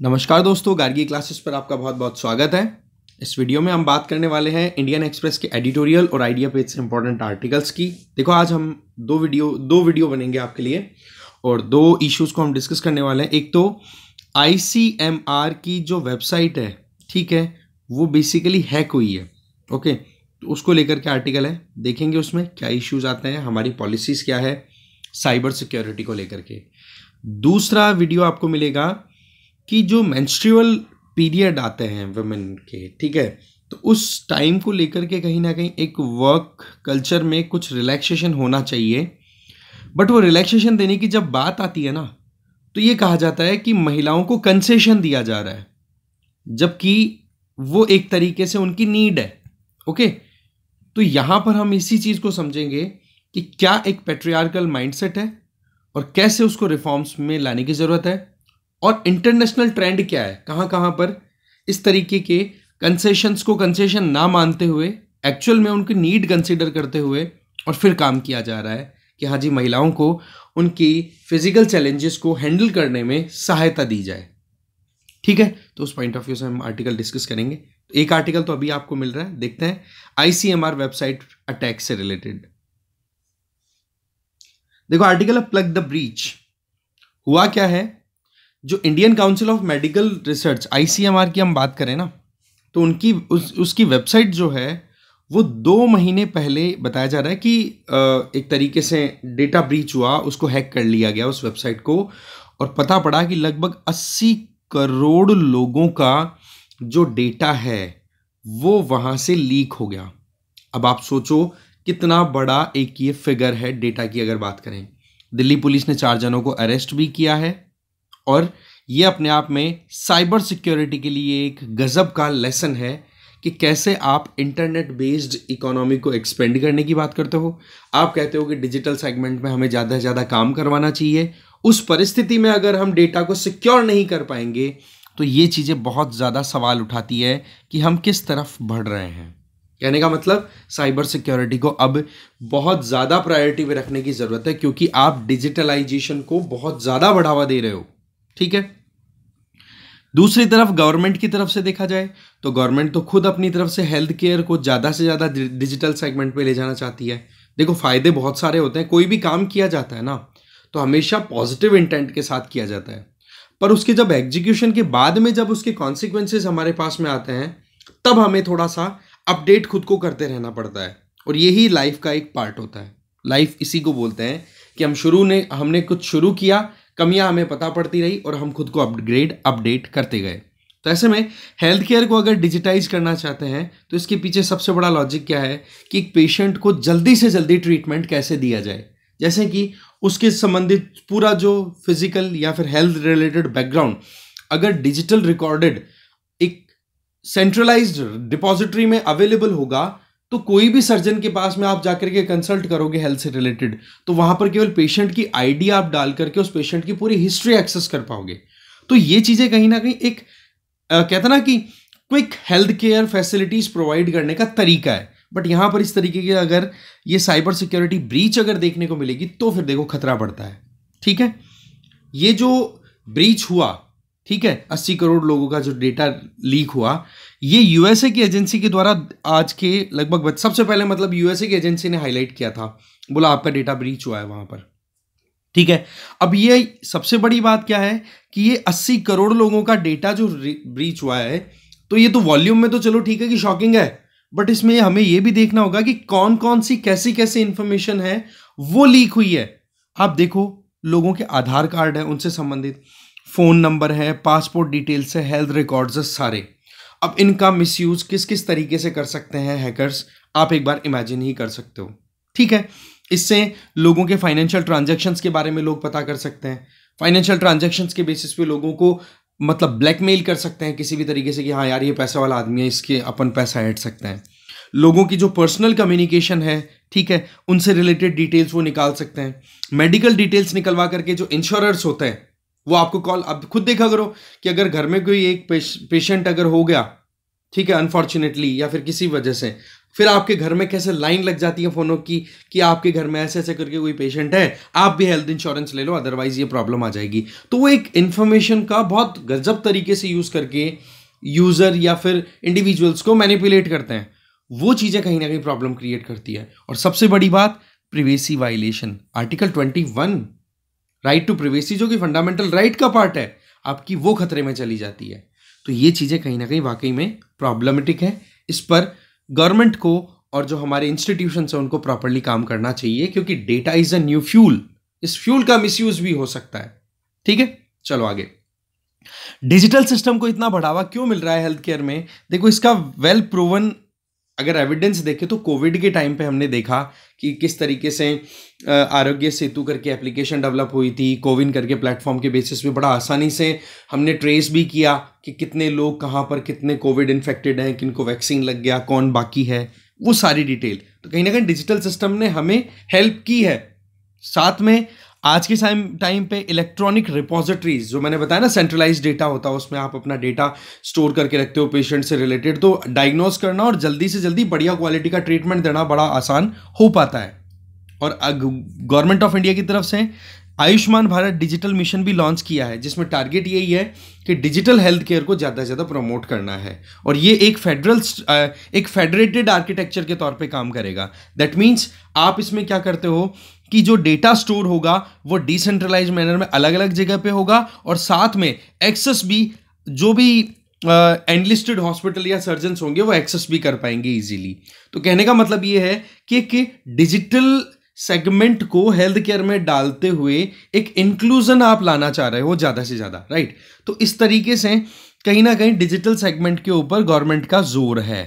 नमस्कार दोस्तों, गार्गी क्लासेस पर आपका बहुत बहुत स्वागत है। इस वीडियो में हम बात करने वाले हैं इंडियन एक्सप्रेस के एडिटोरियल और आइडिया पेज से इंपॉर्टेंट आर्टिकल्स की। देखो, आज हम दो वीडियो दो वीडियो बनेंगे आपके लिए और दो इश्यूज़ को हम डिस्कस करने वाले हैं। एक तो आईसीएमआर की जो वेबसाइट है, ठीक है, वो बेसिकली हैक हुई है ओके तो उसको लेकर के आर्टिकल है? देखेंगे उसमें क्या इश्यूज़ आते हैं, हमारी पॉलिसीज़ क्या है साइबर सिक्योरिटी को लेकर के। दूसरा वीडियो आपको मिलेगा कि जो मेंस्ट्रुअल पीरियड आते हैं वुमेन के, ठीक है? तो उस टाइम को लेकर के कहीं ना कहीं एक वर्क कल्चर में कुछ रिलैक्सेशन होना चाहिए। बट वो रिलैक्सेशन देने की जब बात आती है ना तो ये कहा जाता है कि महिलाओं को कंसेशन दिया जा रहा है, जबकि वो एक तरीके से उनकी नीड है ओके तो यहाँ पर हम इसी चीज़ को समझेंगे कि क्या एक पेट्रियार्कल माइंडसेट है और कैसे उसको रिफॉर्म्स में लाने की ज़रूरत है? और इंटरनेशनल ट्रेंड क्या है? कहाँ कहाँ पर? इस तरीके के कंसेशंस को कंसेशन ना मानते हुए एक्चुअल में उनकी नीड कंसिडर करते हुए और फिर काम किया जा रहा है कि हाँ जी, महिलाओं को उनकी फ़िज़िकल चैलेंजेस को हैंडल करने में सहायता दी जाए। ठीक है? तो उस पॉइंट ऑफ़ व्यू से हम आर्टिकल डिस्कस करेंगे। एक आर्टिकल तो अभी आपको मिल रहा है, देखते हैं। आईसीएमआर वेबसाइट अटैक से रिलेटेड देखो article of plug the breach हुआ क्या है? जो Indian Council of Medical Research ICMR की हम बात करें ना तो उनकी, उस, उसकी वेबसाइट जो है, वो दो महीने पहले बताया जा रहा है कि एक तरीके से डेटा ब्रीच हुआ, उसको हैक कर लिया गया उस वेबसाइट को, और पता पड़ा कि लगभग 80 करोड़ लोगों का जो डेटा है, वो वहाँ से लीक हो गया। अब आप सोचो कितना बड़ा एक ये फिगर है डेटा की अगर बात करें। दिल्ली पुलिस ने चार जनों को अरेस्ट भी किया है और ये अपने आप में साइबर सिक्योरिटी के लिए एक गज़ब का लेसन है कि कैसे आप इंटरनेट बेस्ड इकोनॉमी को एक्सपेंड करने की बात करते हो। आप कहते हो कि डिजिटल सेगमेंट में हमें ज़्यादा से ज़्यादा काम करवाना चाहिए। उस परिस्थिति में अगर हम डेटा को सिक्योर नहीं कर पाएँगे तो ये चीज़ें बहुत ज़्यादा सवाल उठाती है कि हम किस तरफ़ बढ़ रहे हैं। कहने का मतलब साइबर सिक्योरिटी को अब बहुत ज़्यादा प्रायोरिटी में रखने की ज़रूरत है, क्योंकि आप डिजिटलाइजेशन को बहुत ज़्यादा बढ़ावा दे रहे हो। ठीक है? दूसरी तरफ़ गवर्नमेंट की तरफ़ से देखा जाए तो गवर्नमेंट तो खुद अपनी तरफ़ से हेल्थ केयर को ज़्यादा से ज़्यादा डिजिटल सेगमेंट पे ले जाना चाहती है। देखो, फ़ायदे बहुत सारे होते हैं, कोई भी काम किया जाता है ना तो हमेशा पॉजिटिव इंटेंट के साथ किया जाता है। पर उसके जब एग्जीक्यूशन के बाद में जब उसके कॉन्सिक्वेंसेज हमारे पास में आते हैं, तब हमें थोड़ा सा अपडेट खुद को करते रहना पड़ता है और यही लाइफ का एक पार्ट होता है। लाइफ इसी को बोलते हैं कि हम शुरू ने, हमने कुछ शुरू किया, कमियाँ हमें पता पड़ती रही और हम खुद को अपग्रेड अपडेट करते गए। तो ऐसे में हेल्थ केयर को अगर डिजिटाइज करना चाहते हैं तो इसके पीछे सबसे बड़ा लॉजिक क्या है कि एक पेशेंट को जल्दी से जल्दी ट्रीटमेंट कैसे दिया जाए? जैसे कि उसके संबंधित पूरा जो फ़िज़िकल या फिर हेल्थ रिलेटेड बैकग्राउंड अगर डिजिटल रिकॉर्डेड सेंट्रलाइज्ड डिपॉजिटरी में अवेलेबल होगा तो कोई भी सर्जन के पास में आप जाकर के कंसल्ट करोगे हेल्थ से रिलेटेड तो वहाँ पर केवल पेशेंट की आईडी आप डाल करके उस पेशेंट की पूरी हिस्ट्री एक्सेस कर पाओगे। तो ये चीज़ें कहीं ना कहीं एक कहते ना कि quick health care facilities provide करने का तरीका है। बट यहाँ पर इस तरीके के अगर ये साइबर सिक्योरिटी ब्रीच अगर देखने को मिलेगी तो फिर देखो खतरा बढ़ता है। ठीक है? ये जो ब्रीच हुआ ठीक है, अस्सी करोड़ लोगों का जो डेटा लीक हुआ, ये यूएसए की एजेंसी के द्वारा आज के लगभग सबसे पहले मतलब यूएसए की एजेंसी ने हाईलाइट किया था, बोला आपका डेटा ब्रीच हुआ है वहाँ पर। ठीक है, अब ये सबसे बड़ी बात क्या है कि ये 80 करोड़ लोगों का डेटा जो ब्रीच हुआ है तो ये तो वॉल्यूम में तो चलो ठीक है कि शॉकिंग है बट इसमें हमें ये भी देखना होगा कि कौन कौन सी कैसी कैसी इंफॉर्मेशन है, वो लीक हुई है। आप देखो, लोगों के आधार कार्ड है, उनसे संबंधित। फ़ोन नंबर है, पासपोर्ट डिटेल्स है हेल्थ रिकॉर्ड्स है, सारे। अब इनका मिसयूज किस किस तरीके से कर सकते हैं हैकर्स आप एक बार इमेजिन ही कर सकते हो। ठीक है? इससे लोगों के फाइनेंशियल ट्रांजेक्शन्स के बारे में लोग पता कर सकते हैं। फाइनेंशियल ट्रांजेक्शन्स के बेसिस पे लोगों को मतलब ब्लैकमेल कर सकते हैं किसी भी तरीके से कि हाँ यार ये पैसा वाला आदमी है, इसके अपन पैसा ऐड सकते हैं। लोगों की जो पर्सनल कम्युनिकेशन है, ठीक है, उनसे रिलेटेड डिटेल्स वो निकाल सकते हैं। मेडिकल डिटेल्स निकलवा करके जो इंश्योरर्स होते हैं वो आपको कॉल अब खुद देखा करो कि अगर घर में कोई एक पेशेंट अगर हो गया, ठीक है अनफॉर्चुनेटली या फिर किसी वजह से, फिर आपके घर में कैसे लाइन लग जाती है फोनों की, कि आपके घर में ऐसे ऐसे करके कोई पेशेंट है, आप भी हेल्थ इंश्योरेंस ले लो अदरवाइज़ ये प्रॉब्लम आ जाएगी। तो वो एक इन्फॉर्मेशन का बहुत गजब तरीके से यूज़ करके यूज़र या फिर इंडिविजुअल्स को मैनिपुलेट करते हैं। वो चीज़ें कहीं ना कहीं प्रॉब्लम क्रिएट करती है। और सबसे बड़ी बात privacy violation article twenty one right to privacy जो कि फंडामेंटल राइट का पार्ट है, आपकी वो खतरे में चली जाती है। तो ये चीज़ें कहीं ना कहीं वाकई में प्रॉब्लमेटिक है। इस पर गवर्नमेंट को और जो हमारे इंस्टीट्यूशन है, उनको प्रॉपरली काम करना चाहिए, क्योंकि data is a new fuel इस फ्यूल का मिसयूज भी हो सकता है। ठीक है? चलो आगे। डिजिटल सिस्टम को इतना बढ़ावा क्यों मिल रहा है हेल्थ केयर में? देखो, इसका वेल प्रूवन अगर एविडेंस देखें तो कोविड के टाइम पे हमने देखा कि किस तरीके से आरोग्य सेतु करके एप्लीकेशन डेवलप हुई थी कोविन करके प्लेटफॉर्म के बेसिस पे बड़ा आसानी से हमने ट्रेस भी किया कि कितने लोग कहाँ पर कितने कोविड इन्फेक्टेड हैं किन को वैक्सीन लग गया, कौन बाकी है, वो सारी डिटेल तो कहीं ना कहीं डिजिटल सिस्टम ने हमें हेल्प की है। साथ में आज के टाइम टाइम पे इलेक्ट्रॉनिक रिपोजिटरीज जो मैंने बताया ना सेंट्रलाइज डेटा होता है, उसमें आप अपना डेटा स्टोर करके रखते हो पेशेंट से रिलेटेड तो डायग्नोज करना और जल्दी से जल्दी बढ़िया क्वालिटी का ट्रीटमेंट देना बड़ा आसान हो पाता है। और गवर्नमेंट ऑफ़ इंडिया की तरफ़ से आयुष्मान भारत डिजिटल मिशन भी लॉन्च किया है, जिसमें टारगेट यही है कि डिजिटल हेल्थ केयर को ज़्यादा से ज़्यादा प्रमोट करना है। और ये एक फेडरल एक फेडरेटेड आर्किटेक्चर के तौर पे काम करेगा। दैट मीन्स आप इसमें क्या करते हो कि जो डेटा स्टोर होगा वो डिसेंट्रलाइज मैनर में अलग अलग जगह पे होगा और साथ में एक्सेस भी जो भी एनलिस्टेड uh, हॉस्पिटल या सर्जन होंगे वो एक्सेस भी कर पाएँगे इजीली तो कहने का मतलब ये है कि, कि डिजिटल सेगमेंट को हेल्थ केयर में डालते हुए एक इंक्लूजन आप लाना चाह रहे हो ज़्यादा से ज़्यादा राइट तो इस तरीके से कहीं ना कहीं डिजिटल सेगमेंट के ऊपर गवर्नमेंट का ज़ोर है।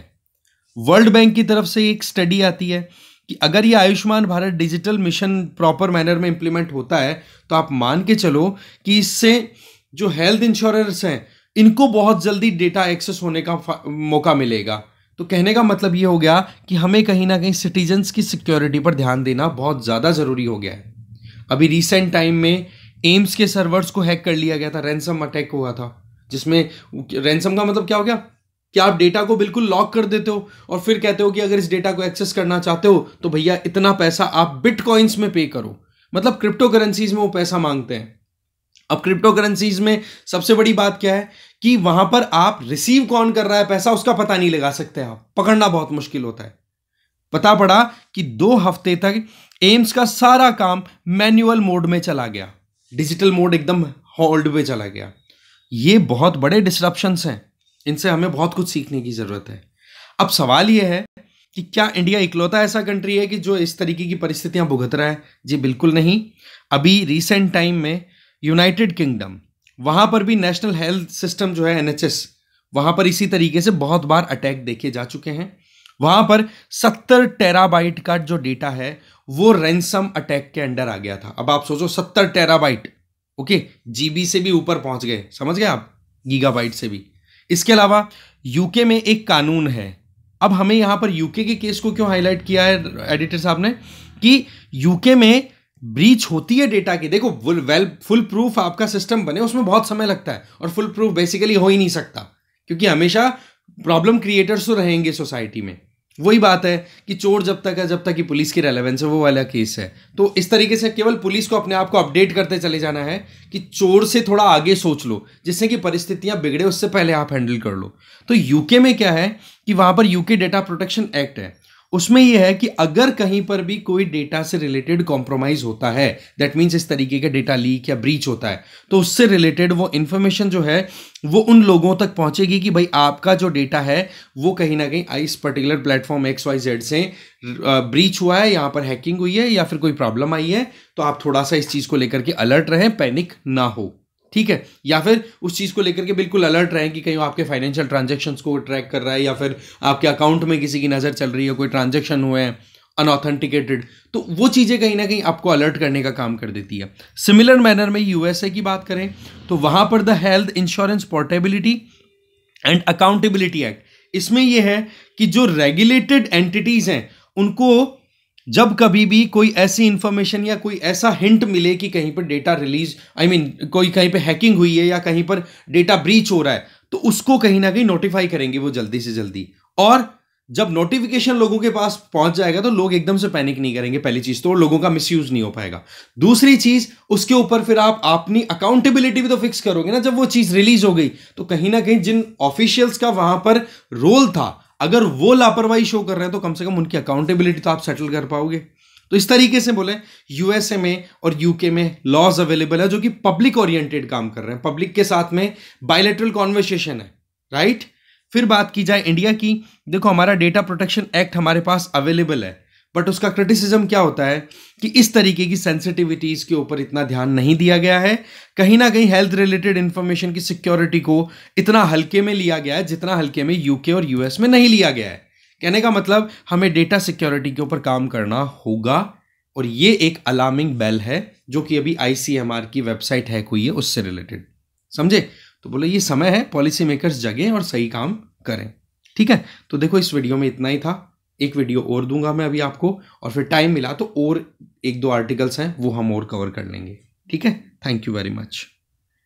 वर्ल्ड बैंक की तरफ़ से एक स्टडी आती है। कि अगर ये Ayushman Bharat digital mission proper manner में इंप्लीमेंट होता है तो आप मान के चलो कि इससे जो हेल्थ इंश्योरेंस हैं, इनको बहुत जल्दी डेटा एक्सेस होने का मौका मिलेगा। तो कहने का मतलब ये हो गया कि हमें कहीं ना कहीं सिटीजन्स की सिक्योरिटी पर ध्यान देना बहुत ज़्यादा ज़रूरी हो गया है। अभी रिसेंट टाइम में एम्स के सर्वर्स को हैक कर लिया गया था रैंसम अटैक हुआ था, जिसमें रैंसम का मतलब क्या हो गया? कि आप डेटा को बिल्कुल लॉक कर देते हो और फिर कहते हो कि अगर इस डेटा को एक्सेस करना चाहते हो तो भैया इतना पैसा आप बिटकॉइंस में पे करो। मतलब क्रिप्टो करेंसीज में वो पैसा मांगते हैं। अब क्रिप्टो करेंसीज में सबसे बड़ी बात क्या है कि वहाँ पर आप रिसीव कौन कर रहा है पैसा, उसका पता नहीं लगा सकते आप। पकड़ना बहुत मुश्किल होता है। पता पड़ा कि दो हफ़्ते तक एम्स का सारा काम मैन्युअल मोड में चला गया। डिजिटल मोड एकदम होल्ड पे चला गया। ये बहुत बड़े डिस्ट्रप्शंस हैं। इनसे हमें बहुत कुछ सीखने की ज़रूरत है। अब सवाल यह है कि क्या इंडिया इकलौता ऐसा कंट्री है कि जो इस तरीके की परिस्थितियाँ भुगत रहा है? जी, बिल्कुल नहीं। अभी रिसेंट टाइम में यूनाइटेड किंगडम वहाँ पर भी नेशनल हेल्थ सिस्टम जो है एनएचएस वहाँ पर इसी तरीके से बहुत बार अटैक देखे जा चुके हैं। वहाँ पर 70 टेराबाइट का जो डेटा है, वो रैंसम अटैक के अंडर आ गया था। अब आप सोचो 70 टेराबाइट ओके जीबी से भी ऊपर पहुँच गए, समझ गए आप? गीगाबाइट से भी। इसके अलावा यूके में एक कानून है। अब हमें यहाँ पर यूके के केस को क्यों हाईलाइट किया है एडिटर साहब ने? कि यूके में ब्रीच होती है डेटा की। देखो वेल फुल प्रूफ आपका सिस्टम बने, उसमें बहुत समय लगता है और फुल प्रूफ बेसिकली हो ही नहीं सकता। क्योंकि हमेशा प्रॉब्लम क्रिएटर्स तो रहेंगे सोसाइटी में। वही बात है कि चोर जब तक है, जब तक कि पुलिस की रेलेवेंस है, वो वाला केस है। तो इस तरीके से केवल पुलिस को अपने आप को अपडेट करते चले जाना है कि चोर से थोड़ा आगे सोच लो, जिससे कि परिस्थितियाँ बिगड़े, उससे पहले आप हैंडल कर लो। तो यूके में क्या है कि वहाँ पर यूके डेटा प्रोटेक्शन एक्ट है। उसमें यह है कि अगर कहीं पर भी कोई डेटा से रिलेटेड कॉम्प्रोमाइज होता है दैट मीन्स इस तरीके का डेटा लीक या ब्रीच होता है तो उससे रिलेटेड वो इन्फॉर्मेशन जो है, वो उन लोगों तक पहुंचेगी कि भाई आपका जो डेटा है, वो कहीं ना कहीं इस particular platform X Y Z से ब्रीच हुआ है, यहाँ पर हैकिंग हुई है या फिर कोई प्रॉब्लम आई है तो आप थोड़ा सा इस चीज़ को लेकर के अलर्ट रहें पैनिक ना हो। ठीक है? या फिर उस चीज़ को लेकर के बिल्कुल अलर्ट रहें कि कहीं आपके फाइनेंशियल ट्रांजेक्शन्स को ट्रैक कर रहा है या फिर आपके अकाउंट में किसी की नज़र चल रही है, कोई ट्रांजेक्शन हुए हैं अनऑथेंटिकेटेड तो वो चीज़ें कहीं ना कहीं आपको अलर्ट करने का काम कर देती है। सिमिलर मैनर में यूएसए की बात करें तो वहाँ पर the health insurance portability and accountability act इसमें यह है कि जो रेगुलेटेड एंटिटीज़ हैं, उनको जब कभी भी कोई ऐसी इंफॉर्मेशन या कोई ऐसा हिंट मिले कि कहीं पर डेटा रिलीज़ आई मीन कोई कहीं पर हैकिंग हुई है या कहीं पर डेटा ब्रीच हो रहा है तो उसको कहीं ना कहीं नोटिफाई करेंगे वो जल्दी से जल्दी। और जब नोटिफिकेशन लोगों के पास पहुँच जाएगा तो लोग एकदम से पैनिक नहीं करेंगे पहली चीज़ तो लोगों का मिसयूज नहीं हो पाएगा। दूसरी चीज़, उसके ऊपर फिर आप अपनी अकाउंटेबिलिटी भी तो फिक्स करोगे ना, जब वो चीज़ रिलीज़ हो गई तो कहीं ना कहीं जिन ऑफिशियल्स का वहाँ पर रोल था अगर वो लापरवाही शो कर रहे हैं तो कम से कम उनकी अकाउंटेबिलिटी तो आप सेटल कर पाओगे। तो इस तरीके से बोले यूएसए में और यूके में लॉज अवेलेबल है, जो कि पब्लिक ओरिएंटेड काम कर रहे हैं। पब्लिक के साथ में बायोलेटरल कॉन्वर्सेशन है राइट फिर बात की जाए इंडिया की, देखो हमारा डेटा प्रोटेक्शन एक्ट हमारे पास अवेलेबल है। बट उसका क्रिटिसिज्म क्या होता है कि इस तरीके की सेंसिटिविटीज के ऊपर इतना ध्यान नहीं दिया गया है। कहीं ना कहीं हेल्थ रिलेटेड इंफॉर्मेशन की सिक्योरिटी को इतना हल्के में लिया गया है जितना हल्के में यूके और यूएस में नहीं लिया गया है। कहने का मतलब हमें डेटा सिक्योरिटी के ऊपर काम करना होगा और ये एक अलार्मिंग बेल है जो कि अभी आईसीएमआर की वेबसाइट है कोई है उससे रिलेटेड समझे? तो बोले ये समय है पॉलिसी मेकर्स जगें और सही काम करें। ठीक है? तो देखो इस वीडियो में इतना ही था। एक वीडियो और दूँगा मैं अभी आपको, और फिर टाइम मिला तो और एक दो आर्टिकल्स हैं, वो हम और कवर कर लेंगे। ठीक है? Thank you very much